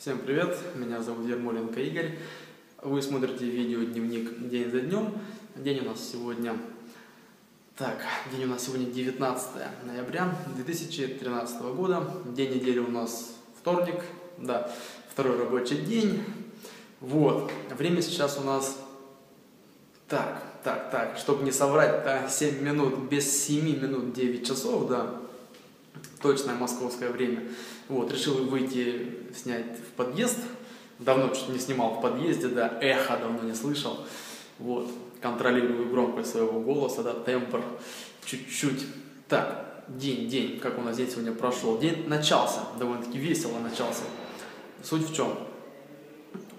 Всем привет, меня зовут Ермоленко Игорь. Вы смотрите видео «Дневник день за днем». День у нас сегодня... Так, день у нас сегодня 19 ноября 2013 года. День недели у нас вторник, да, второй рабочий день. Вот, время сейчас у нас... Так, так, так, чтобы не соврать, да, 7 минут, без 7 минут 9 часов, да, точное московское время. Вот, решил выйти снять в подъезд. Давно что-то не снимал в подъезде, да, эхо давно не слышал. Вот, контролирую громкость своего голоса, да, темпор чуть-чуть. Так, день, день, как у нас день сегодня прошел. День начался, довольно-таки весело начался. Суть в чем?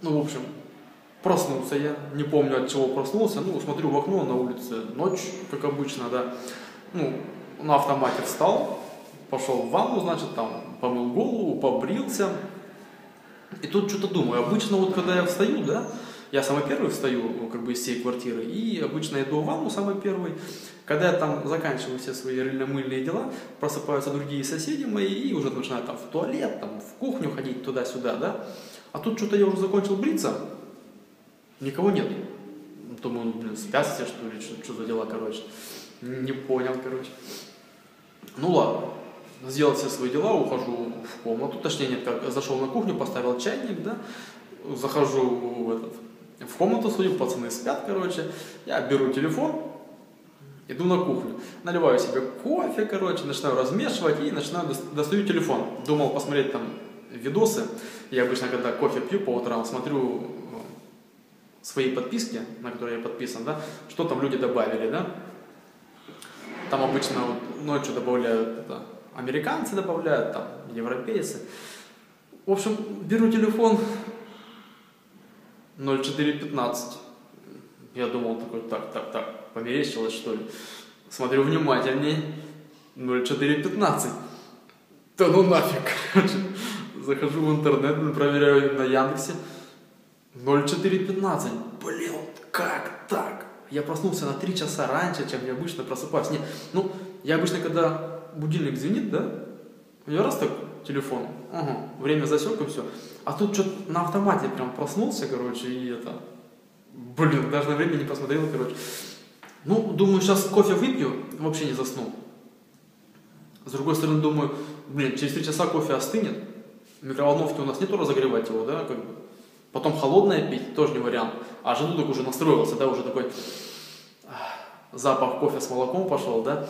Ну, в общем, проснулся я, не помню от чего проснулся, ну, смотрю в окно, на улице ночь, как обычно, да. Ну, на автомате встал, пошел в ванну, значит, там помыл голову, побрился. И тут что-то думаю. Обычно вот когда я встаю, да, я самый первый встаю ну, как бы из всей квартиры, и обычно иду в ванну самый первый. Когда я там заканчиваю все свои рыльно-мыльные дела, просыпаются другие соседи мои, и уже начинают там в туалет, там в кухню ходить туда-сюда, да. А тут что-то я уже закончил бриться, никого нет. Думаю, ну, блин, спят все, что ли, что, что за дела, короче. Не понял, короче. Ну ладно, сделал все свои дела, ухожу в комнату, точнее нет, как зашел на кухню, поставил чайник, да, захожу в, этот, в комнату свою, пацаны спят, короче, я беру телефон, иду на кухню, наливаю себе кофе, короче, начинаю размешивать и начинаю, достаю телефон. Думал посмотреть там видосы, я обычно, когда кофе пью по утрам, смотрю э, свои подписки, на которые я подписан, да, что там люди добавили, да, там обычно вот ночью добавляют это, американцы добавляют, там, европейцы. В общем, беру телефон 0415. Я думал такой, так, так, так, померещилось что ли? Смотрю внимательней. 0415. Да ну нафиг. Захожу в интернет, проверяю на Яндексе. 0415. Блин, как так? Я проснулся на 3 часа раньше, чем я обычно просыпаюсь. Не, ну, я обычно, когда будильник звенит, да? Я раз так телефон, ага, время засек и все. А тут что-то на автомате прям проснулся, короче, и это... Блин, даже на время не посмотрел, короче. Ну, думаю, сейчас кофе выпью, вообще не засну. С другой стороны, думаю, блин, через три часа кофе остынет. В микроволновке у нас нету разогревать его, да, как бы. Потом холодное пить, тоже не вариант. А желудок уже настроился, да, уже такой запах кофе с молоком пошел, да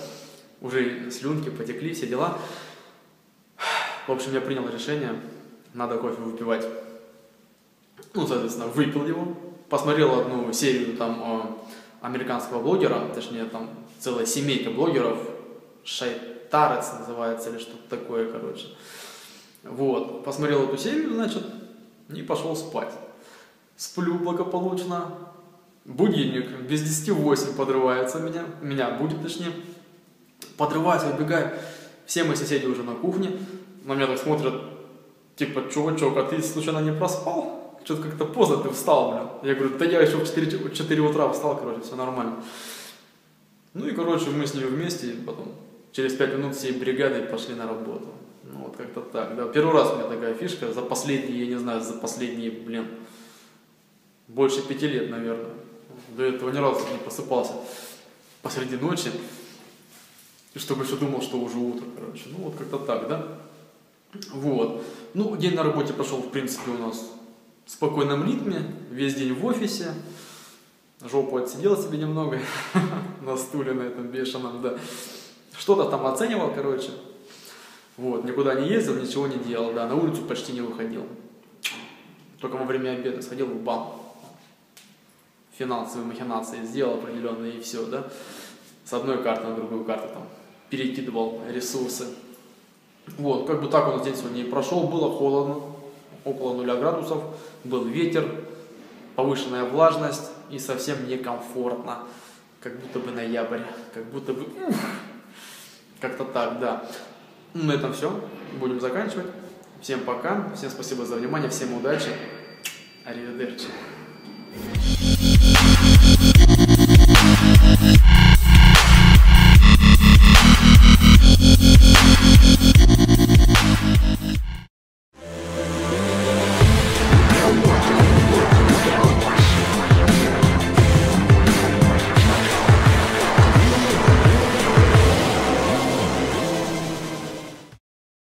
уже слюнки потекли, все дела. В общем, я принял решение, надо кофе выпивать. Ну, соответственно, выпил его, посмотрел одну серию там американского блогера, точнее, там целая семейка блогеров, Шайтарец называется или что-то такое, короче. Вот, посмотрел эту серию, значит, и пошел спать. Сплю благополучно, будильник без 10 8 подрывается меня, меня будет точнее подрываюсь, выбегаю. Все мои соседи уже на кухне, на меня так смотрят, типа, чувачок, а ты случайно не проспал? Что-то как-то поздно ты встал, блин. Я говорю, да я еще в 4, 4 утра встал, короче, все нормально. Ну и, короче, мы с ней вместе, и потом через 5 минут всей бригадой пошли на работу. Ну вот как-то так, да. Первый раз у меня такая фишка, за последние, я не знаю, за последние, блин, больше пяти лет, наверное. До этого ни разу не просыпался посреди ночи. И чтобы еще думал, что уже утро, короче. Ну, вот как-то так, да? Вот. Ну, день на работе прошел, в принципе, у нас в спокойном ритме. Весь день в офисе. Жопу отсидел себе немного на стуле на этом бешеном, да. Что-то там оценивал, короче. Вот, никуда не ездил, ничего не делал, да, на улицу почти не выходил. Только во время обеда сходил в банк. Финансовые махинации сделал определенные и все, да. С одной карты на другую карту там перекидывал ресурсы. Вот, как бы так у нас день сегодня и прошел, было холодно, около нуля градусов, был ветер, повышенная влажность и совсем некомфортно, как будто бы ноябрь, как будто бы, как-то так, да. Ну, на этом все, будем заканчивать. Всем пока, всем спасибо за внимание, всем удачи, аривидерчи.